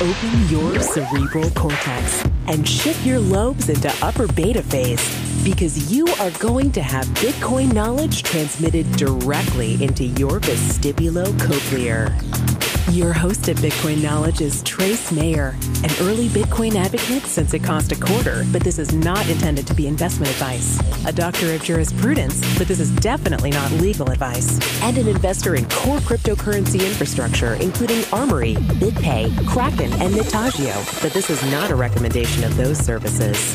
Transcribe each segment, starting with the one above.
Open your cerebral cortex and shift your lobes into upper beta phase because you are going to have Bitcoin knowledge transmitted directly into your vestibulocochlear. Your host at Bitcoin Knowledge is Trace Mayer, an early Bitcoin advocate since it cost a quarter, but this is not intended to be investment advice. A doctor of jurisprudence, but this is definitely not legal advice. And an investor in core cryptocurrency infrastructure, including Armory, BitPay, Kraken, and Netagio, but this is not a recommendation of those services.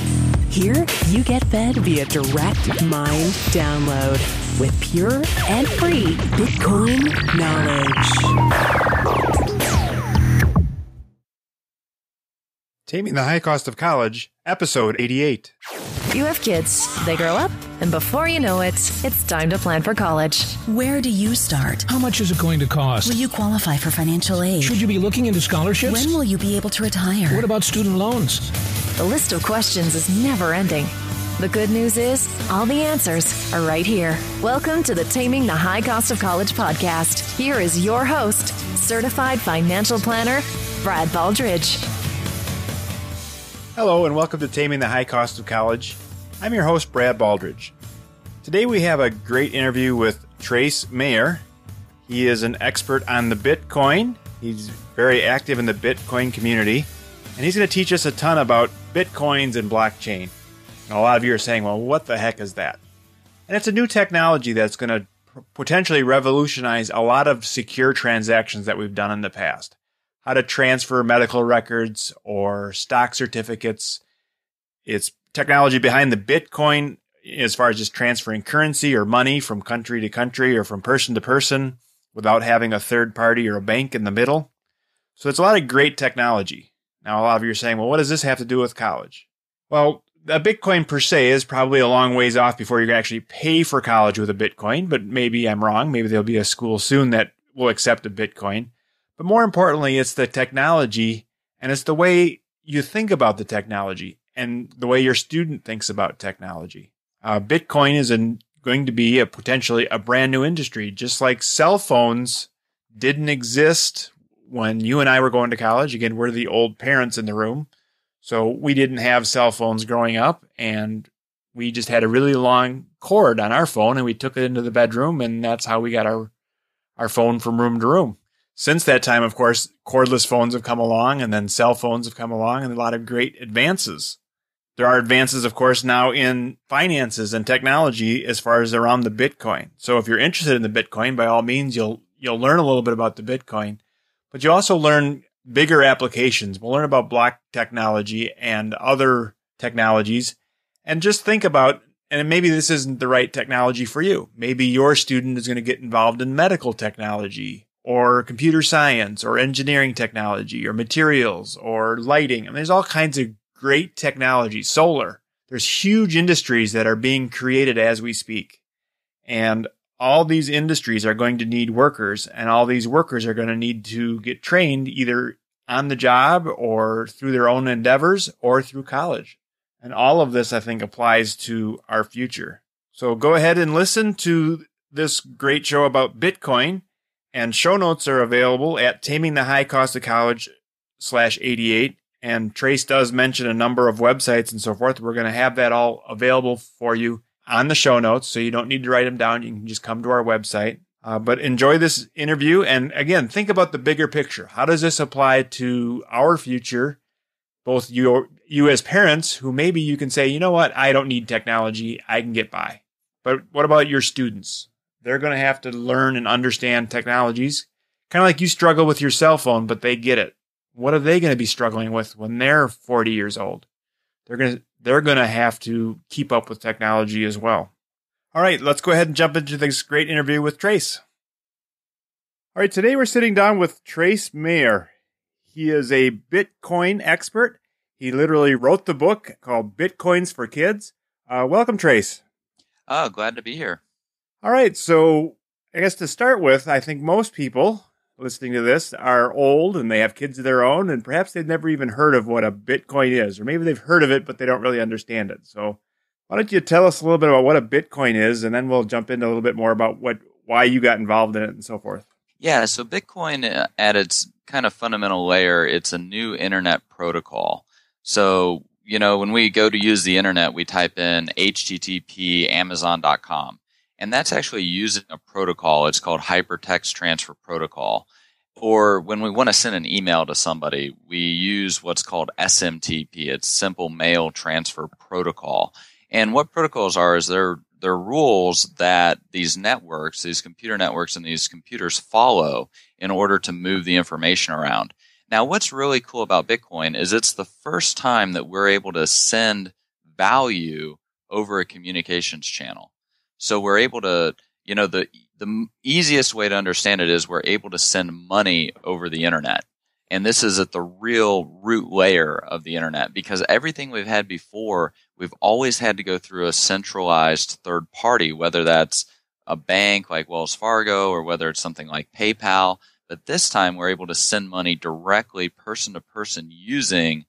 Here, you get fed via direct mind download with pure and free Bitcoin knowledge. Taming the High Cost of College, Episode 88. You have kids, they grow up, and before you know it, it's time to plan for college. Where do you start? How much is it going to cost? Will you qualify for financial aid? Should you be looking into scholarships? When will you be able to retire? What about student loans? The list of questions is never ending. The good news is, all the answers are right here. Welcome to the Taming the High Cost of College podcast. Here is your host, certified financial planner, Brad Baldridge. Hello, and welcome to Taming the High Cost of College. I'm your host, Brad Baldridge. Today we have a great interview with Trace Mayer. He is an expert on the Bitcoin. He's very active in the Bitcoin community, and he's going to teach us a ton about Bitcoins and blockchain. And a lot of you are saying, well, what the heck is that? And it's a new technology that's going to potentially revolutionize a lot of secure transactions that we've done in the past how to transfer medical records or stock certificates. It's technology behind the Bitcoin as far as just transferring currency or money from country to country or from person to person without having a third party or a bank in the middle. So it's a lot of great technology. Now, a lot of you are saying, well, what does this have to do with college? Well, a Bitcoin per se is probably a long ways off before you can actually pay for college with a Bitcoin, but maybe I'm wrong. Maybe there'll be a school soon that will accept a Bitcoin. But more importantly, it's the technology and it's the way you think about the technology and the way your student thinks about technology. Uh, Bitcoin is an, going to be a potentially a brand new industry, just like cell phones didn't exist when you and I were going to college. Again, we're the old parents in the room. So we didn't have cell phones growing up and we just had a really long cord on our phone and we took it into the bedroom and that's how we got our, our phone from room to room since that time, of course, cordless phones have come along and then cell phones have come along and a lot of great advances. There are advances, of course, now in finances and technology as far as around the Bitcoin. So if you're interested in the Bitcoin, by all means, you'll, you'll learn a little bit about the Bitcoin, but you also learn bigger applications. We'll learn about block technology and other technologies and just think about and maybe this isn't the right technology for you. Maybe your student is going to get involved in medical technology or computer science or engineering technology or materials or lighting. I mean, there's all kinds of great technology, solar. There's huge industries that are being created as we speak. And all these industries are going to need workers and all these workers are going to need to get trained either on the job or through their own endeavors or through college. And all of this, I think, applies to our future. So go ahead and listen to this great show about Bitcoin and show notes are available at Taming the High Cost of College slash 88. And Trace does mention a number of websites and so forth. We're going to have that all available for you on the show notes. So you don't need to write them down. You can just come to our website. Uh, but enjoy this interview. And again, think about the bigger picture. How does this apply to our future? Both you, you as parents who maybe you can say, you know what? I don't need technology. I can get by. But what about your students? They're going to have to learn and understand technologies. Kind of like you struggle with your cell phone, but they get it. What are they going to be struggling with when they're 40 years old? They're going to, they're going to have to keep up with technology as well. All right, let's go ahead and jump into this great interview with Trace. All right, today we're sitting down with Trace Mayer. He is a Bitcoin expert. He literally wrote the book called Bitcoins for Kids. Uh, welcome, Trace. Oh, glad to be here. All right. So I guess to start with, I think most people listening to this are old and they have kids of their own, and perhaps they've never even heard of what a Bitcoin is, or maybe they've heard of it, but they don't really understand it. So why don't you tell us a little bit about what a Bitcoin is, and then we'll jump into a little bit more about what why you got involved in it and so forth. Yeah, so Bitcoin uh, at its kind of fundamental layer, it's a new internet protocol. So, you know, when we go to use the internet, we type in http amazon.com. And that's actually using a protocol. It's called Hypertext Transfer Protocol. Or when we want to send an email to somebody, we use what's called SMTP. It's Simple Mail Transfer Protocol. And what protocols are is they're they're rules that these networks, these computer networks and these computers follow in order to move the information around. Now, what's really cool about Bitcoin is it's the first time that we're able to send value over a communications channel. So we're able to, you know, the the easiest way to understand it is we're able to send money over the internet. And this is at the real root layer of the internet because everything we've had before, we've always had to go through a centralized third party, whether that's a bank like Wells Fargo or whether it's something like PayPal. But this time we're able to send money directly person to person using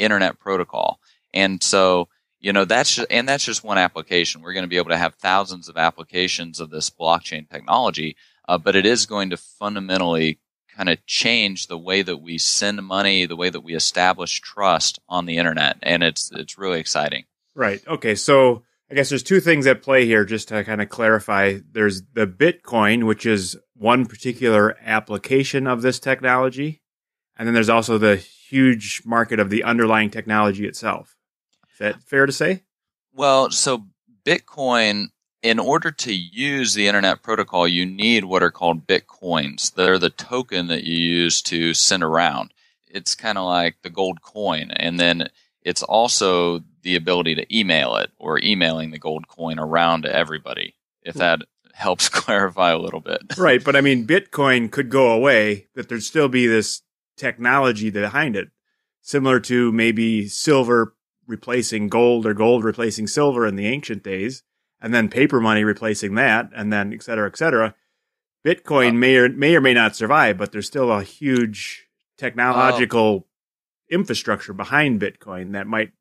internet protocol. And so, you know, that's just, and that's just one application. We're going to be able to have thousands of applications of this blockchain technology, uh, but it is going to fundamentally kind of change the way that we send money, the way that we establish trust on the internet, and it's it's really exciting. Right. Okay. So I guess there's two things at play here, just to kind of clarify. There's the Bitcoin, which is one particular application of this technology, and then there's also the huge market of the underlying technology itself. Is that fair to say? Well, so Bitcoin in order to use the internet protocol, you need what are called bitcoins. They're the token that you use to send around. It's kind of like the gold coin. And then it's also the ability to email it or emailing the gold coin around to everybody, if hmm. that helps clarify a little bit. Right. But I mean, Bitcoin could go away, but there'd still be this technology behind it, similar to maybe silver replacing gold or gold replacing silver in the ancient days and then paper money replacing that, and then et cetera, et cetera. Bitcoin may or may or may not survive, but there's still a huge technological infrastructure behind Bitcoin that might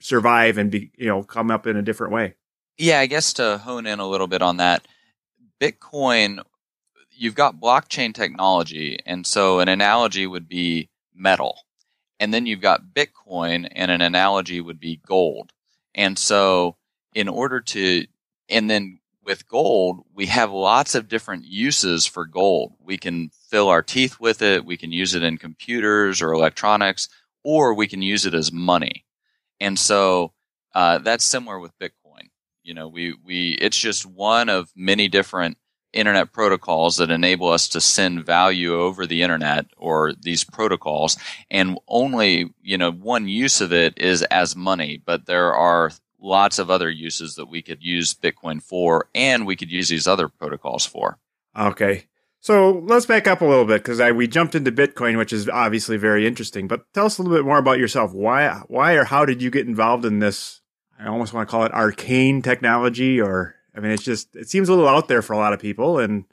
survive and be you know come up in a different way. Yeah, I guess to hone in a little bit on that, Bitcoin, you've got blockchain technology, and so an analogy would be metal, and then you've got Bitcoin, and an analogy would be gold, and so in order to and then with gold, we have lots of different uses for gold. We can fill our teeth with it. We can use it in computers or electronics, or we can use it as money. And so uh, that's similar with Bitcoin. You know, we we it's just one of many different internet protocols that enable us to send value over the internet or these protocols and only you know one use of it is as money but there are lots of other uses that we could use Bitcoin for, and we could use these other protocols for. Okay. So let's back up a little bit because we jumped into Bitcoin, which is obviously very interesting. But tell us a little bit more about yourself. Why, why, or how did you get involved in this? I almost want to call it arcane technology, or I mean, it's just it seems a little out there for a lot of people. And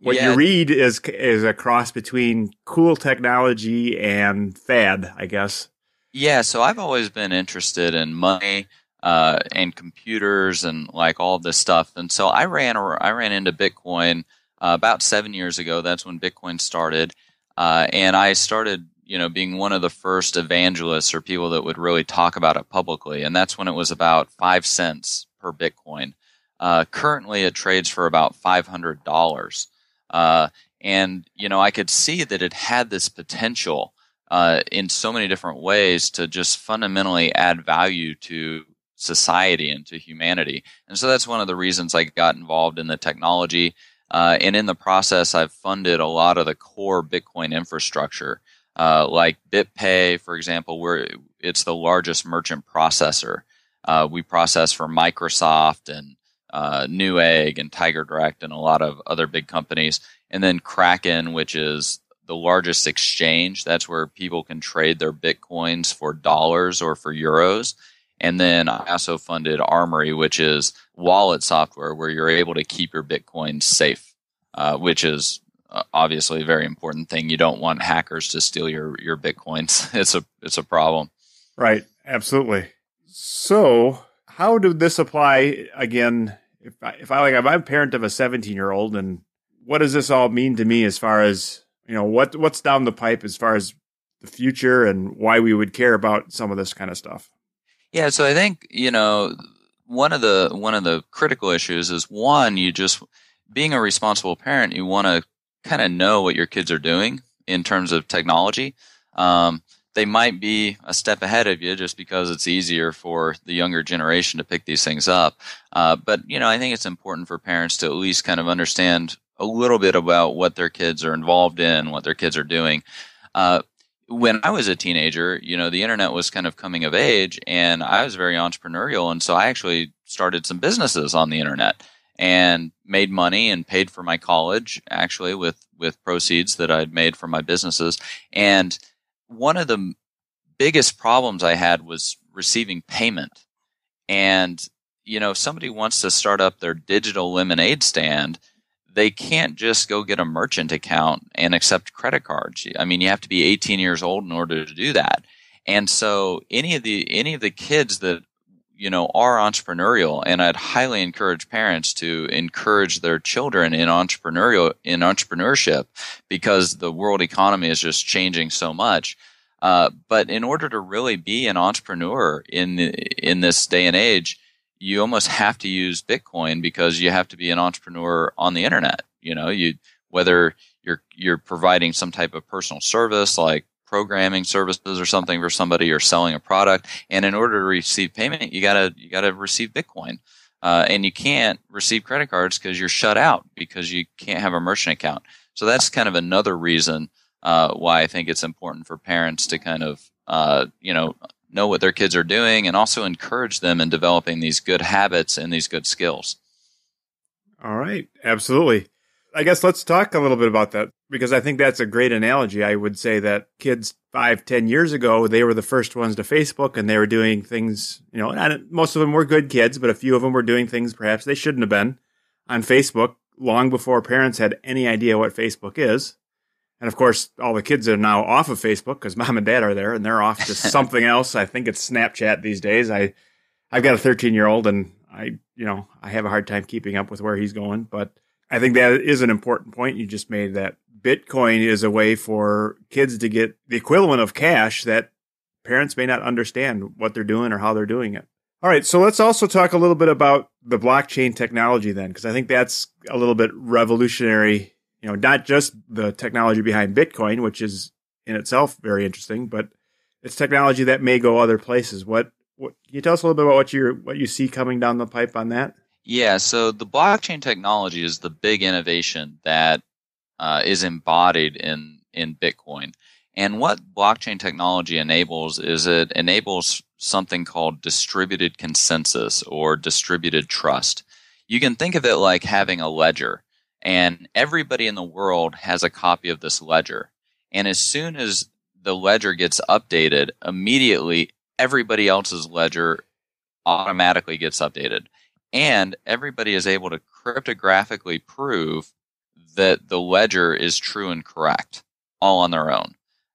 what yeah. you read is is a cross between cool technology and fad, I guess. Yeah. So I've always been interested in money uh, and computers and like all this stuff. And so I ran I ran into Bitcoin uh, about seven years ago. That's when Bitcoin started, uh, and I started you know being one of the first evangelists or people that would really talk about it publicly. And that's when it was about five cents per Bitcoin. Uh, currently, it trades for about five hundred dollars. Uh, and you know, I could see that it had this potential uh, in so many different ways to just fundamentally add value to society and to humanity. And so that's one of the reasons I got involved in the technology. Uh, and in the process, I've funded a lot of the core Bitcoin infrastructure, uh, like BitPay, for example, where it's the largest merchant processor. Uh, we process for Microsoft and uh, Newegg and Tiger Direct and a lot of other big companies. And then Kraken, which is the largest exchange. That's where people can trade their bitcoins for dollars or for euros. And then I also funded Armory, which is wallet software where you're able to keep your Bitcoin safe, uh, which is uh, obviously a very important thing. You don't want hackers to steal your, your Bitcoins. It's a, it's a problem. Right. Absolutely. So how did this apply again? If I, if I like, if I'm a parent of a 17 year old and what does this all mean to me as far as you know what what's down the pipe as far as the future and why we would care about some of this kind of stuff? Yeah, so I think you know one of the one of the critical issues is one you just being a responsible parent you want to kind of know what your kids are doing in terms of technology. Um, they might be a step ahead of you just because it's easier for the younger generation to pick these things up. Uh, but you know, I think it's important for parents to at least kind of understand a little bit about what their kids are involved in, what their kids are doing. Uh, when I was a teenager, you know, the internet was kind of coming of age, and I was very entrepreneurial, and so I actually started some businesses on the internet and made money and paid for my college actually with with proceeds that I'd made from my businesses and one of the biggest problems I had was receiving payment. And, you know, if somebody wants to start up their digital lemonade stand, they can't just go get a merchant account and accept credit cards. I mean, you have to be 18 years old in order to do that. And so any of the any of the kids that you know are entrepreneurial and I'd highly encourage parents to encourage their children in entrepreneurial in entrepreneurship because the world economy is just changing so much. Uh, but in order to really be an entrepreneur in in this day and age, you almost have to use Bitcoin because you have to be an entrepreneur on the internet. You know, you whether you're you're providing some type of personal service like programming services or something for somebody or selling a product. And in order to receive payment, you gotta you gotta receive Bitcoin. Uh, and you can't receive credit cards because you're shut out because you can't have a merchant account. So that's kind of another reason uh, why I think it's important for parents to kind of uh, you know know what their kids are doing and also encourage them in developing these good habits and these good skills. All right, absolutely. I guess let's talk a little bit about that because I think that's a great analogy. I would say that kids five, ten years ago, they were the first ones to Facebook and they were doing things, you know, most of them were good kids, but a few of them were doing things perhaps they shouldn't have been on Facebook long before parents had any idea what Facebook is. And of course, all the kids are now off of Facebook because mom and dad are there and they're off to something else. I think it's Snapchat these days. I, I've got a 13 year old and I, you know, I have a hard time keeping up with where he's going, but I think that is an important point you just made that Bitcoin is a way for kids to get the equivalent of cash that parents may not understand what they're doing or how they're doing it. All right, so let's also talk a little bit about the blockchain technology then, because I think that's a little bit revolutionary. You know, not just the technology behind Bitcoin, which is in itself very interesting, but it's technology that may go other places. What, what can you tell us a little bit about what you what you see coming down the pipe on that? Yeah, so the blockchain technology is the big innovation that uh, is embodied in in Bitcoin. And what blockchain technology enables is it enables something called distributed consensus or distributed trust. You can think of it like having a ledger, and everybody in the world has a copy of this ledger. And as soon as the ledger gets updated, immediately everybody else's ledger automatically gets updated and everybody is able to cryptographically prove that the ledger is true and correct all on their own.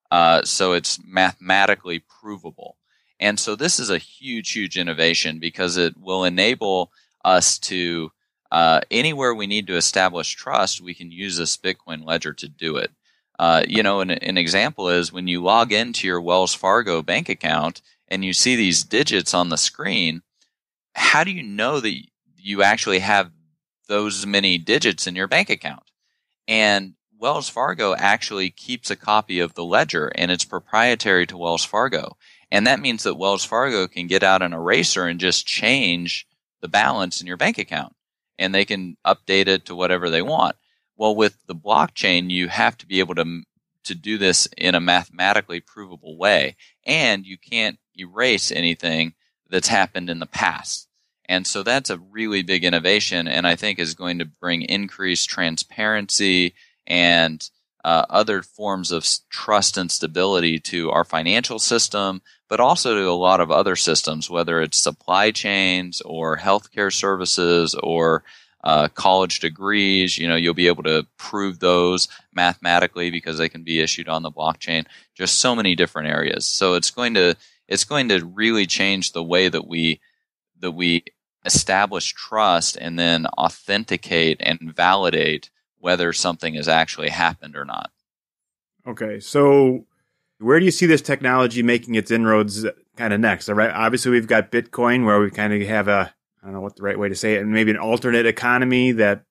Uh, so it's mathematically provable. And so this is a huge, huge innovation because it will enable us to, uh, anywhere we need to establish trust, we can use this Bitcoin ledger to do it. Uh, you know, an, an example is when you log into your Wells Fargo bank account and you see these digits on the screen, how do you know that you actually have those many digits in your bank account? And Wells Fargo actually keeps a copy of the ledger and it's proprietary to Wells Fargo. And that means that Wells Fargo can get out an eraser and just change the balance in your bank account and they can update it to whatever they want. Well, with the blockchain, you have to be able to, to do this in a mathematically provable way and you can't erase anything that's happened in the past. And so that's a really big innovation, and I think is going to bring increased transparency and uh, other forms of trust and stability to our financial system, but also to a lot of other systems, whether it's supply chains or healthcare services or uh, college degrees. You know, you'll be able to prove those mathematically because they can be issued on the blockchain. Just so many different areas. So it's going to it's going to really change the way that we that we establish trust and then authenticate and validate whether something has actually happened or not. Okay, so where do you see this technology making its inroads kind of next? All right, obviously we've got Bitcoin where we kind of have a I don't know what the right way to say it, and maybe an alternate economy that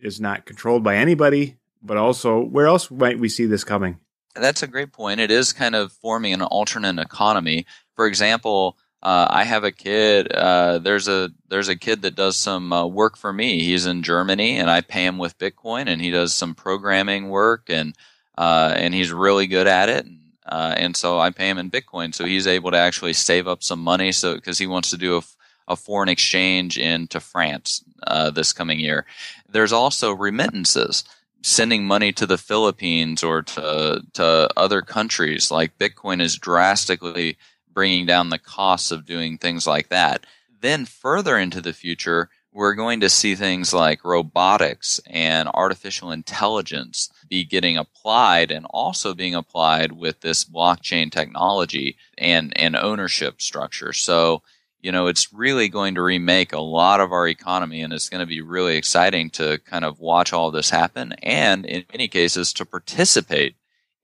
is not controlled by anybody, but also where else might we see this coming? That's a great point. It is kind of forming an alternate economy. For example, uh, I have a kid. Uh, there's a there's a kid that does some uh, work for me. He's in Germany, and I pay him with Bitcoin, and he does some programming work, and uh, and he's really good at it. And, uh, and so I pay him in Bitcoin, so he's able to actually save up some money. So because he wants to do a, a foreign exchange into France uh, this coming year. There's also remittances sending money to the Philippines or to to other countries like Bitcoin is drastically bringing down the costs of doing things like that. Then further into the future, we're going to see things like robotics and artificial intelligence be getting applied and also being applied with this blockchain technology and, and ownership structure. So, you know, it's really going to remake a lot of our economy and it's going to be really exciting to kind of watch all this happen and in many cases to participate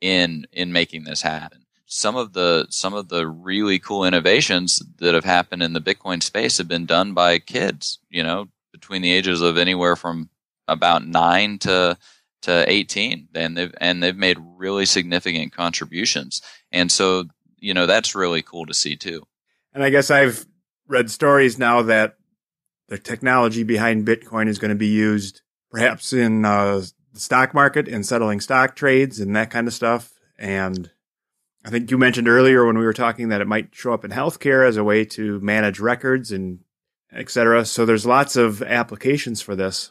in, in making this happen some of the some of the really cool innovations that have happened in the Bitcoin space have been done by kids. You know, between the ages of anywhere from about nine to to 18 and they've and they've made really significant contributions. And so you know that's really cool to see too. And i guess i've read stories now that the technology behind bitcoin is going to be used perhaps in uh, the stock market and settling stock trades and that kind of stuff. And I think you mentioned earlier when we were talking that it might show up in healthcare as a way to manage records and et cetera. So there's lots of applications for this.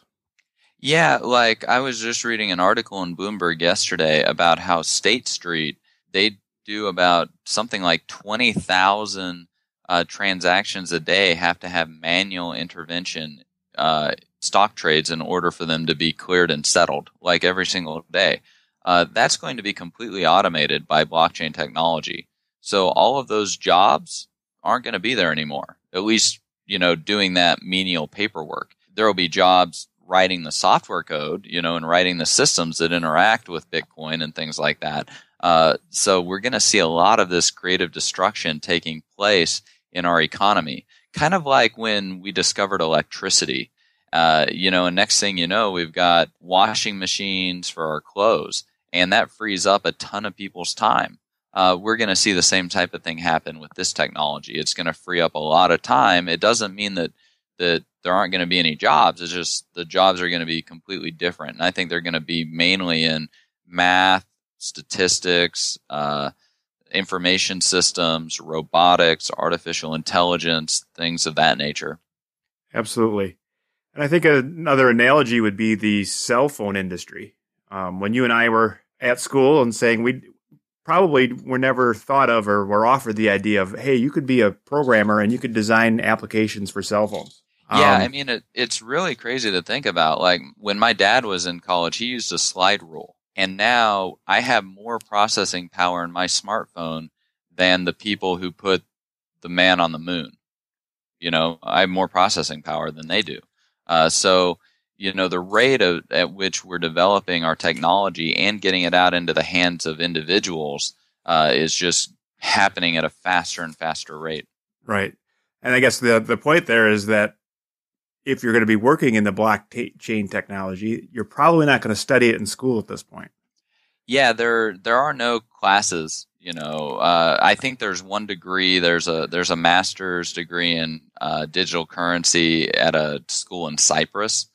Yeah, like I was just reading an article in Bloomberg yesterday about how State Street they do about something like twenty thousand uh, transactions a day have to have manual intervention uh, stock trades in order for them to be cleared and settled, like every single day uh, that's going to be completely automated by blockchain technology. So all of those jobs aren't going to be there anymore. At least, you know, doing that menial paperwork. There will be jobs writing the software code, you know, and writing the systems that interact with Bitcoin and things like that. Uh, so we're going to see a lot of this creative destruction taking place in our economy, kind of like when we discovered electricity. Uh, you know, and next thing you know, we've got washing machines for our clothes and that frees up a ton of people's time. Uh, we're going to see the same type of thing happen with this technology. It's going to free up a lot of time. It doesn't mean that that there aren't going to be any jobs. It's just the jobs are going to be completely different, and I think they're going to be mainly in math, statistics, uh, information systems, robotics, artificial intelligence, things of that nature. Absolutely. And I think another analogy would be the cell phone industry. Um, when you and I were at school and saying we probably were never thought of or were offered the idea of, hey, you could be a programmer and you could design applications for cell phones. Yeah, um, I mean, it, it's really crazy to think about. Like when my dad was in college, he used a slide rule. And now I have more processing power in my smartphone than the people who put the man on the moon. You know, I have more processing power than they do. Uh, so you know the rate of, at which we're developing our technology and getting it out into the hands of individuals uh, is just happening at a faster and faster rate. Right, and I guess the the point there is that if you're going to be working in the blockchain technology, you're probably not going to study it in school at this point. Yeah, there there are no classes. You know, uh, I think there's one degree. There's a there's a master's degree in uh, digital currency at a school in Cyprus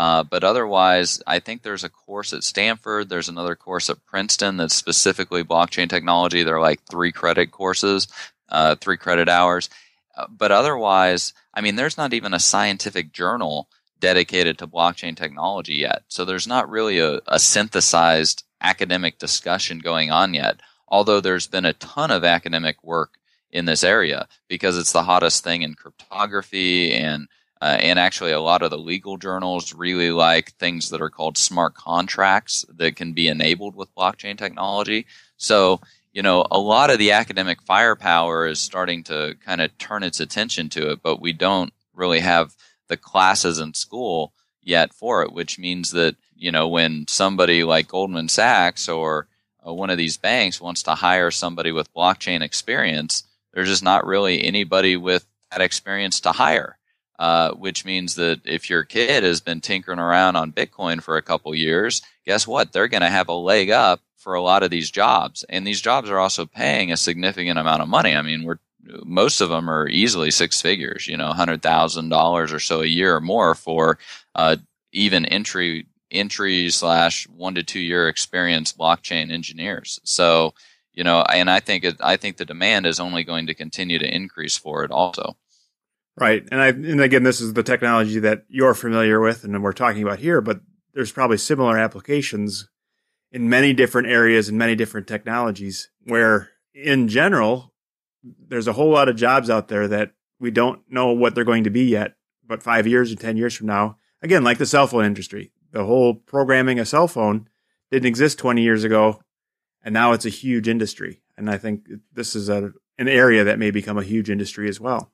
uh, but otherwise, I think there's a course at Stanford. There's another course at Princeton that's specifically blockchain technology. They're like three credit courses, uh, three credit hours. Uh, but otherwise, I mean, there's not even a scientific journal dedicated to blockchain technology yet. So there's not really a, a synthesized academic discussion going on yet. Although there's been a ton of academic work in this area because it's the hottest thing in cryptography and uh, and actually, a lot of the legal journals really like things that are called smart contracts that can be enabled with blockchain technology. So, you know, a lot of the academic firepower is starting to kind of turn its attention to it, but we don't really have the classes in school yet for it, which means that, you know, when somebody like Goldman Sachs or uh, one of these banks wants to hire somebody with blockchain experience, there's just not really anybody with that experience to hire. Uh, which means that if your kid has been tinkering around on Bitcoin for a couple years, guess what? They're going to have a leg up for a lot of these jobs, and these jobs are also paying a significant amount of money. I mean, we're most of them are easily six figures, you know, hundred thousand dollars or so a year or more for uh, even entry entry slash one to two year experience blockchain engineers. So, you know, and I think it, I think the demand is only going to continue to increase for it also. Right. And I and again this is the technology that you're familiar with and we're talking about here, but there's probably similar applications in many different areas and many different technologies where in general there's a whole lot of jobs out there that we don't know what they're going to be yet, but 5 years or 10 years from now, again like the cell phone industry, the whole programming a cell phone didn't exist 20 years ago and now it's a huge industry. And I think this is a an area that may become a huge industry as well.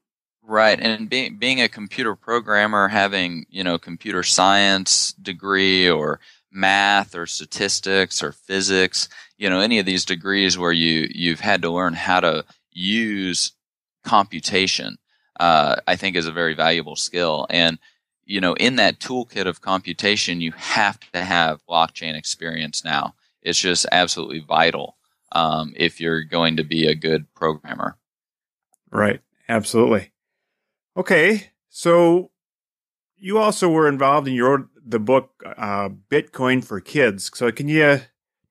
Right, and being being a computer programmer, having you know computer science degree or math or statistics or physics, you know any of these degrees where you you've had to learn how to use computation, uh, I think is a very valuable skill. And you know in that toolkit of computation, you have to have blockchain experience now. It's just absolutely vital um, if you're going to be a good programmer. Right, absolutely. Okay, so you also were involved in your the book uh, Bitcoin for Kids. So can you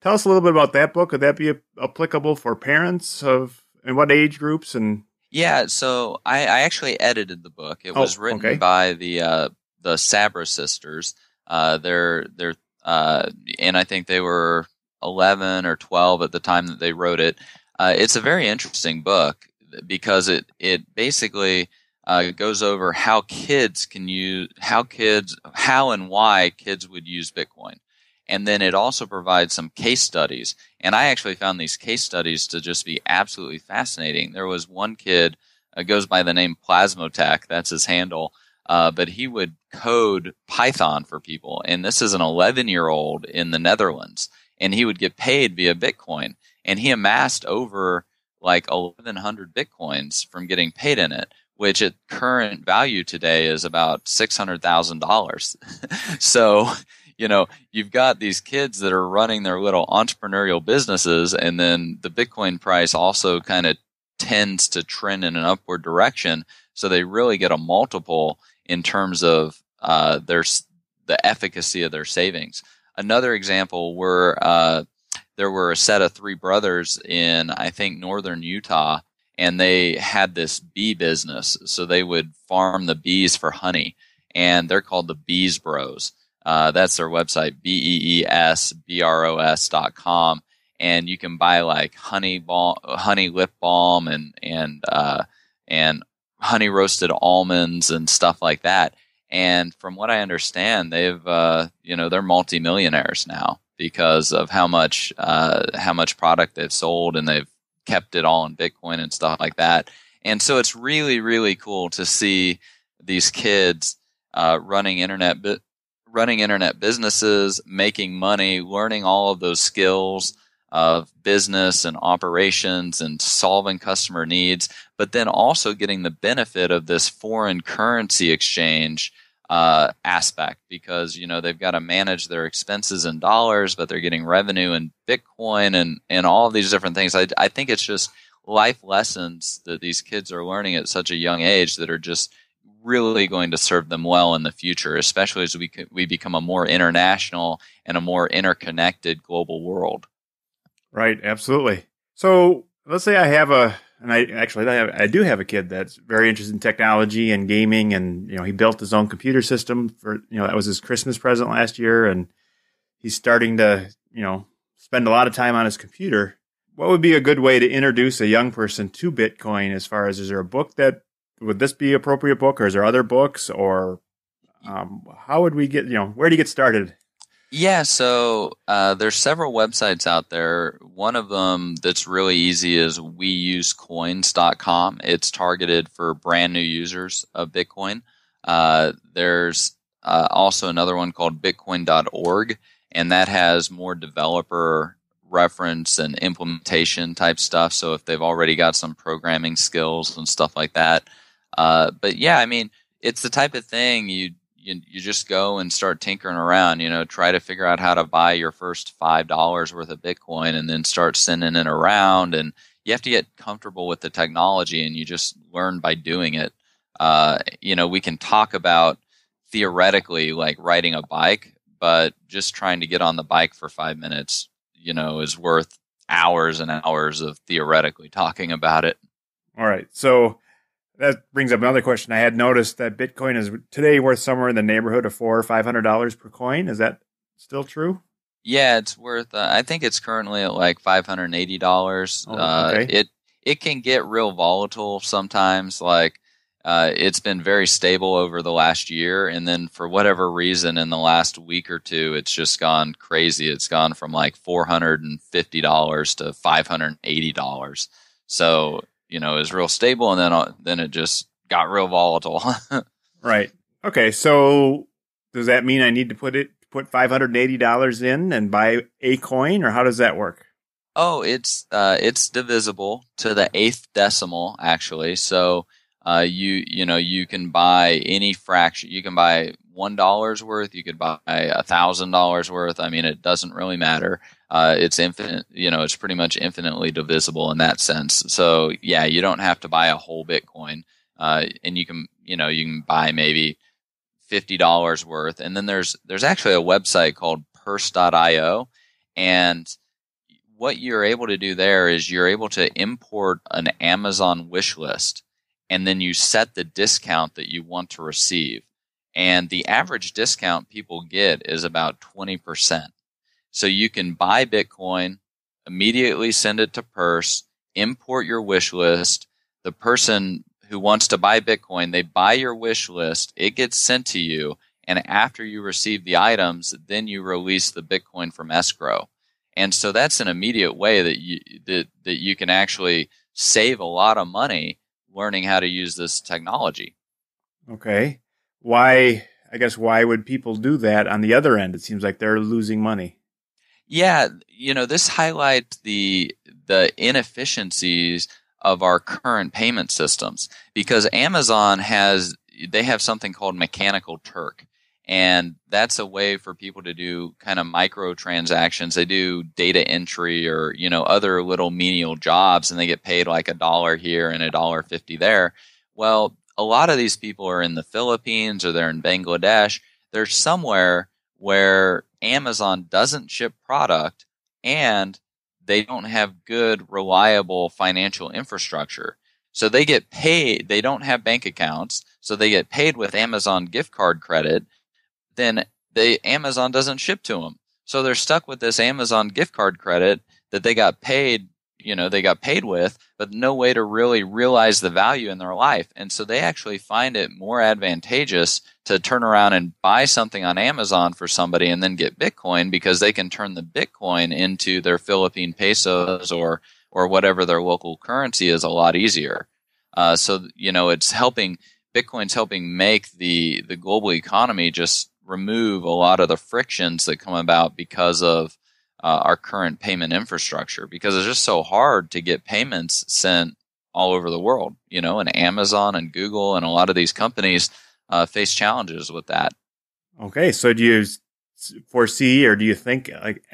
tell us a little bit about that book? Could that be applicable for parents of and what age groups and? Yeah, so I, I actually edited the book. It oh, was written okay. by the uh, the Sabra sisters. Uh, they're they're uh, and I think they were eleven or twelve at the time that they wrote it. Uh, it's a very interesting book because it it basically uh, goes over how kids can use how kids how and why kids would use Bitcoin, and then it also provides some case studies. And I actually found these case studies to just be absolutely fascinating. There was one kid uh, goes by the name Plasmotech, that's his handle. Uh, but he would code Python for people. And this is an 11 year old in the Netherlands. And he would get paid via Bitcoin. And he amassed over like 1,100 Bitcoins from getting paid in it, which at current value today is about $600,000. so, you know, you've got these kids that are running their little entrepreneurial businesses, and then the Bitcoin price also kind of tends to trend in an upward direction. So they really get a multiple in terms of uh, their the efficacy of their savings. Another example were uh, there were a set of three brothers in I think northern Utah and they had this bee business. So they would farm the bees for honey, and they're called the Bees Bros. Uh, that's their website, B E E S B R O S dot com, and you can buy like honey balm, honey lip balm, and and uh, and honey roasted almonds and stuff like that. And from what I understand, they've uh, you know they're multimillionaires now because of how much uh, how much product they've sold, and they've kept it all in Bitcoin and stuff like that. And so it's really, really cool to see these kids uh, running internet, bu- running internet businesses, making money, learning all of those skills of business and operations and solving customer needs, but then also getting the benefit of this foreign currency exchange uh, aspect because you know they've got to manage their expenses in dollars, but they're getting revenue in Bitcoin and and all of these different things. I I think it's just life lessons that these kids are learning at such a young age that are just really going to serve them well in the future, especially as we we become a more international and a more interconnected global world. Right, absolutely. So let's say I have a and I actually I, have, I, do have a kid that's very interested in technology and gaming, and you know he built his own computer system for you know that was his Christmas present last year, and he's starting to you know spend a lot of time on his computer. What would be a good way to introduce a young person to Bitcoin? As far as is there a book that would this be appropriate book, or is there other books, or um, how would we get you know where do you get started? Yeah, so uh, there's several websites out there. One of them that's really easy is weusecoins.com. It's targeted for brand new users of Bitcoin. Uh, there's uh, also another one called Bitcoin.org, and that has more developer reference and implementation type stuff. So if they've already got some programming skills and stuff like that. Uh, but yeah, I mean, it's the type of thing you, you you just go and start tinkering around. You know, try to figure out how to buy your first five dollars worth of Bitcoin, and then start sending it around. And you have to get comfortable with the technology, and you just learn by doing it. Uh, you know, we can talk about theoretically like riding a bike, but just trying to get on the bike for five minutes you know, is worth hours and hours of theoretically talking about it. All right. So that brings up another question. I had noticed that Bitcoin is today worth somewhere in the neighborhood of four or five hundred dollars per coin. Is that still true? Yeah, it's worth. Uh, I think it's currently at like five hundred eighty dollars. Oh, okay. uh, it it can get real volatile sometimes. Like uh, it's been very stable over the last year, and then for whatever reason, in the last week or two, it's just gone crazy. It's gone from like four hundred and fifty dollars to five hundred and eighty dollars. So you know, is real stable, and then uh, then it just got real volatile. right. Okay. So does that mean I need to put it put five hundred and eighty dollars in and buy a coin, or how does that work? Oh, it's uh, it's divisible to the eighth decimal actually. So uh, you you know you can buy any fraction. You can buy one dollar's worth. You could buy a thousand dollars worth. I mean, it doesn't really matter. Uh, it's infinite. You know, it's pretty much infinitely divisible in that sense. So yeah, you don't have to buy a whole Bitcoin, uh, and you can you know you can buy maybe fifty dollars worth. And then there's there's actually a website called Purse.io, and what you're able to do there is you're able to import an Amazon wish list and then you set the discount that you want to receive. And the average discount people get is about 20%. So you can buy Bitcoin, immediately send it to Purse, import your wish list. The person who wants to buy Bitcoin, they buy your wish list, it gets sent to you, and after you receive the items, then you release the Bitcoin from escrow. And so that's an immediate way that you that, that you can actually save a lot of money learning how to use this technology. Okay. Why, I guess, why would people do that on the other end? It seems like they're losing money. Yeah. You know, this highlights the, the inefficiencies of our current payment systems because Amazon has, they have something called Mechanical Turk and that's a way for people to do kind of micro transactions they do data entry or you know other little menial jobs and they get paid like a dollar here and a dollar 50 there well a lot of these people are in the philippines or they're in bangladesh they're somewhere where amazon doesn't ship product and they don't have good reliable financial infrastructure so they get paid they don't have bank accounts so they get paid with amazon gift card credit then the Amazon doesn't ship to them. So they're stuck with this Amazon gift card credit that they got paid, you know, they got paid with, but no way to really realize the value in their life. And so they actually find it more advantageous to turn around and buy something on Amazon for somebody and then get Bitcoin because they can turn the Bitcoin into their Philippine pesos or or whatever their local currency is a lot easier. Uh, so you know, it's helping Bitcoin's helping make the the global economy just remove a lot of the frictions that come about because of uh, our current payment infrastructure because it's just so hard to get payments sent all over the world you know and amazon and google and a lot of these companies uh, face challenges with that. Okay so do you foresee or do you think like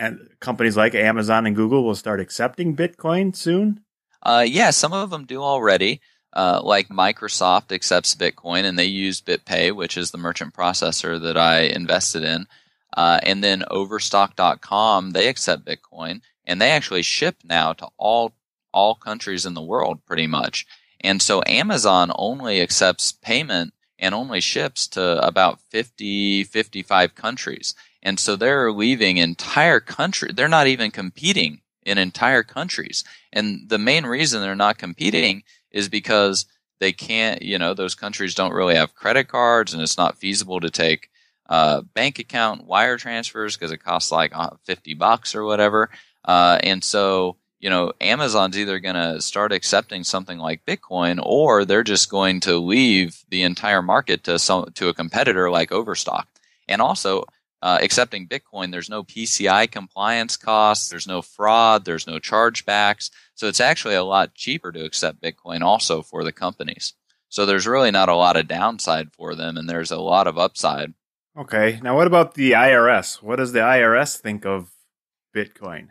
companies like amazon and google will start accepting bitcoin soon? Uh, yeah some of them do already. Uh, like Microsoft accepts Bitcoin and they use BitPay, which is the merchant processor that I invested in. Uh, and then Overstock.com, they accept Bitcoin and they actually ship now to all all countries in the world pretty much. And so Amazon only accepts payment and only ships to about 50, 55 countries. And so they're leaving entire country. They're not even competing in entire countries. And the main reason they're not competing is because they can't, you know, those countries don't really have credit cards and it's not feasible to take uh, bank account wire transfers because it costs like uh, 50 bucks or whatever. Uh, and so, you know, Amazon's either going to start accepting something like Bitcoin or they're just going to leave the entire market to some, to a competitor like Overstock. and also uh, accepting Bitcoin, there's no PCI compliance costs, there's no fraud, there's no chargebacks. So it's actually a lot cheaper to accept Bitcoin also for the companies. So there's really not a lot of downside for them, and there's a lot of upside. Okay. Now, what about the IRS? What does the IRS think of Bitcoin?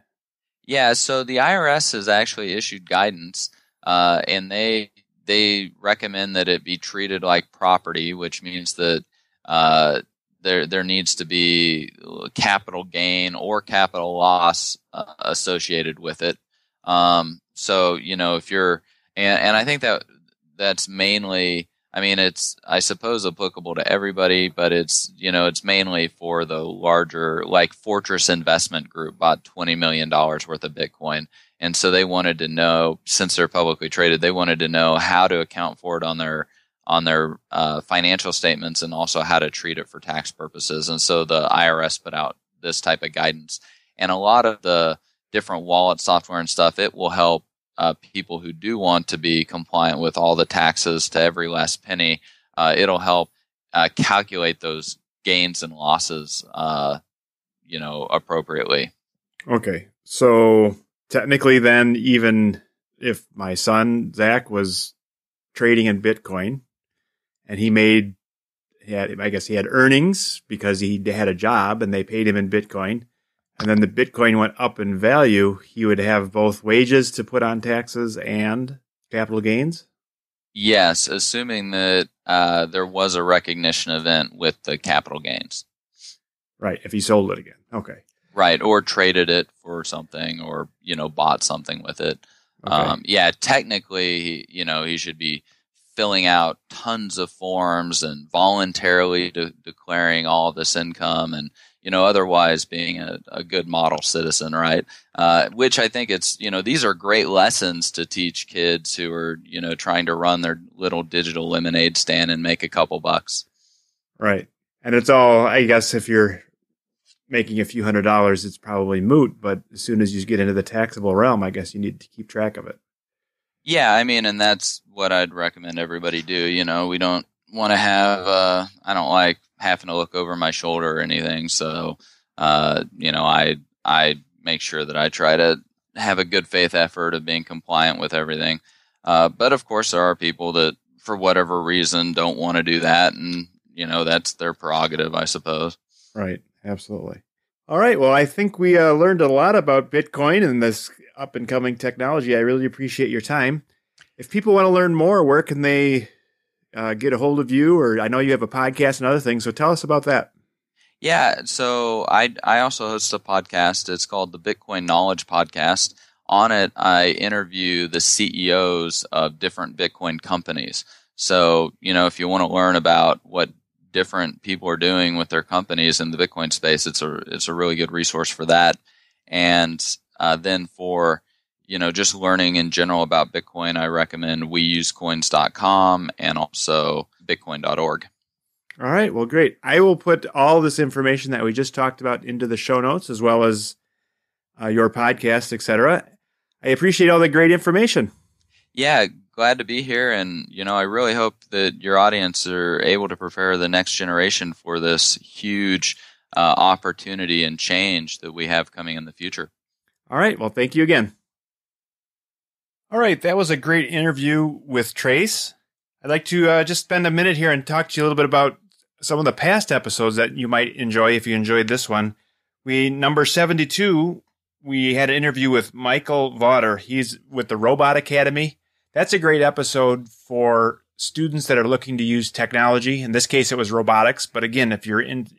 Yeah, so the IRS has actually issued guidance, uh, and they they recommend that it be treated like property, which means that uh, there there needs to be capital gain or capital loss uh, associated with it. Um, so you know if you're and, and I think that that's mainly I mean, it's I suppose applicable to everybody, but it's you know it's mainly for the larger like Fortress Investment Group bought twenty million dollars worth of Bitcoin, and so they wanted to know since they're publicly traded, they wanted to know how to account for it on their on their uh, financial statements and also how to treat it for tax purposes. And so the IRS put out this type of guidance, and a lot of the different wallet software and stuff it will help uh, people who do want to be compliant with all the taxes to every last penny, uh, it'll help uh, calculate those gains and losses, uh, you know, appropriately. Okay, so technically, then, even if my son Zach was trading in Bitcoin, and he made, he had, I guess he had earnings because he had a job, and they paid him in Bitcoin and then the Bitcoin went up in value, he would have both wages to put on taxes and capital gains? Yes, assuming that uh, there was a recognition event with the capital gains. Right, if he sold it again. Okay. Right, or traded it for something or, you know, bought something with it. Okay. Um, yeah, technically, you know, he should be filling out tons of forms and voluntarily de- declaring all this income and you know, otherwise being a, a good model citizen, right? Uh, which I think it's, you know, these are great lessons to teach kids who are, you know, trying to run their little digital lemonade stand and make a couple bucks. Right. And it's all, I guess, if you're making a few hundred dollars, it's probably moot. But as soon as you get into the taxable realm, I guess you need to keep track of it. Yeah. I mean, and that's what I'd recommend everybody do. You know, we don't want to have, uh, I don't like having to look over my shoulder or anything. So, uh, you know, I I make sure that I try to have a good faith effort of being compliant with everything. Uh, but of course, there are people that, for whatever reason, don't want to do that, and you know that's their prerogative, I suppose. Right. Absolutely. All right. Well, I think we uh, learned a lot about Bitcoin and this up and coming technology. I really appreciate your time. If people want to learn more, where can they uh, get a hold of you? Or I know you have a podcast and other things, so tell us about that. Yeah, so I I also host a podcast. It's called the Bitcoin Knowledge Podcast. On it, I interview the CEOs of different Bitcoin companies. So you know, if you want to learn about what different people are doing with their companies in the Bitcoin space, it's a it's a really good resource for that. And uh, then for you know, just learning in general about Bitcoin, I recommend weusecoins.com and also bitcoin.org. All right. Well, great. I will put all this information that we just talked about into the show notes as well as uh, your podcast, etc. I appreciate all the great information. Yeah, glad to be here. And, you know, I really hope that your audience are able to prepare the next generation for this huge uh, opportunity and change that we have coming in the future. All right. Well, thank you again. All right, that was a great interview with Trace. I'd like to uh, just spend a minute here and talk to you a little bit about some of the past episodes that you might enjoy if you enjoyed this one. We number 72, we had an interview with Michael Vauder. He's with the Robot Academy. That's a great episode for students that are looking to use technology. In this case, it was robotics. But again, if you're in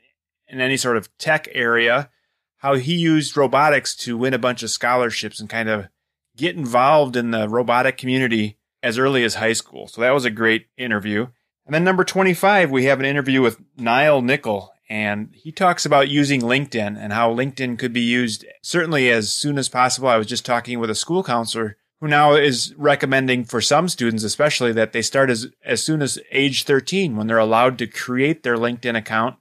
in any sort of tech area, how he used robotics to win a bunch of scholarships and kind of get involved in the robotic community as early as high school. So that was a great interview. And then number 25, we have an interview with Niall Nickel, and he talks about using LinkedIn and how LinkedIn could be used certainly as soon as possible. I was just talking with a school counselor who now is recommending for some students, especially that they start as, as soon as age 13 when they're allowed to create their LinkedIn account.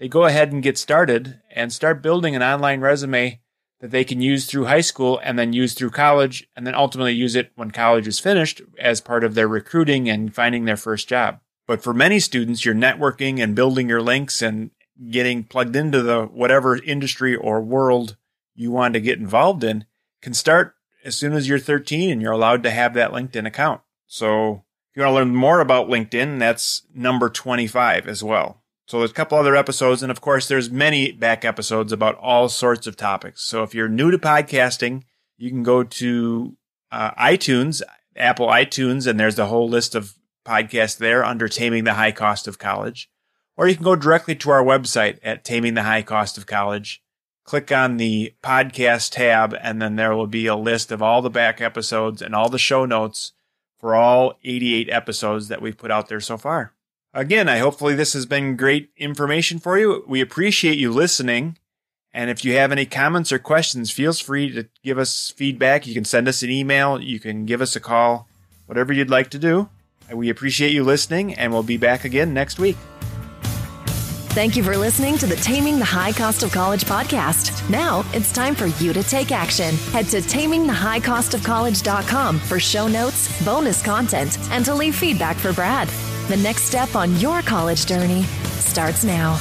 They go ahead and get started and start building an online resume that they can use through high school and then use through college and then ultimately use it when college is finished as part of their recruiting and finding their first job. But for many students, you're networking and building your links and getting plugged into the whatever industry or world you want to get involved in can start as soon as you're 13 and you're allowed to have that LinkedIn account. So if you want to learn more about LinkedIn, that's number 25 as well. So there's a couple other episodes. And of course, there's many back episodes about all sorts of topics. So if you're new to podcasting, you can go to uh, iTunes, Apple iTunes, and there's the whole list of podcasts there under Taming the High Cost of College. Or you can go directly to our website at Taming the High Cost of College click on the podcast tab, and then there will be a list of all the back episodes and all the show notes for all 88 episodes that we've put out there so far. Again, I hopefully this has been great information for you. We appreciate you listening. And if you have any comments or questions, feel free to give us feedback. You can send us an email, you can give us a call, whatever you'd like to do. We appreciate you listening, and we'll be back again next week. Thank you for listening to the Taming the High Cost of College podcast. Now it's time for you to take action. Head to tamingthehighcostofcollege.com for show notes, bonus content, and to leave feedback for Brad. The next step on your college journey starts now.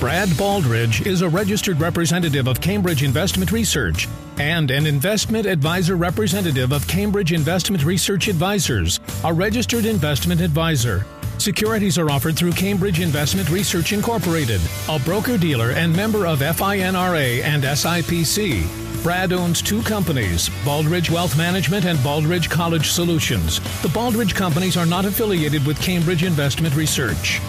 Brad Baldridge is a registered representative of Cambridge Investment Research and an investment advisor representative of Cambridge Investment Research Advisors, a registered investment advisor. Securities are offered through Cambridge Investment Research Incorporated, a broker dealer and member of FINRA and SIPC. Brad owns two companies, Baldridge Wealth Management and Baldridge College Solutions. The Baldridge companies are not affiliated with Cambridge Investment Research.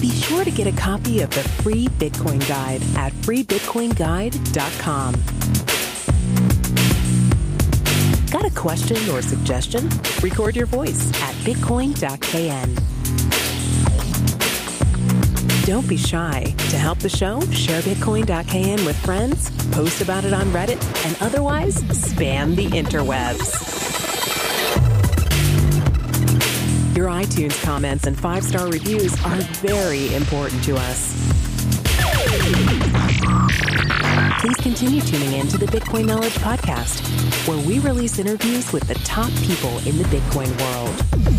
Be sure to get a copy of the free Bitcoin Guide at freebitcoinguide.com. Got a question or suggestion? Record your voice at bitcoin.kn. Don't be shy. To help the show, share bitcoin.kn with friends, post about it on Reddit, and otherwise spam the interwebs. Your iTunes comments and five star reviews are very important to us. Please continue tuning in to the Bitcoin Knowledge Podcast, where we release interviews with the top people in the Bitcoin world.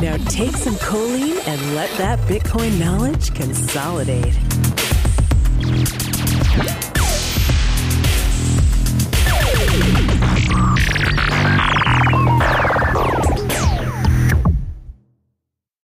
Now take some choline and let that Bitcoin knowledge consolidate.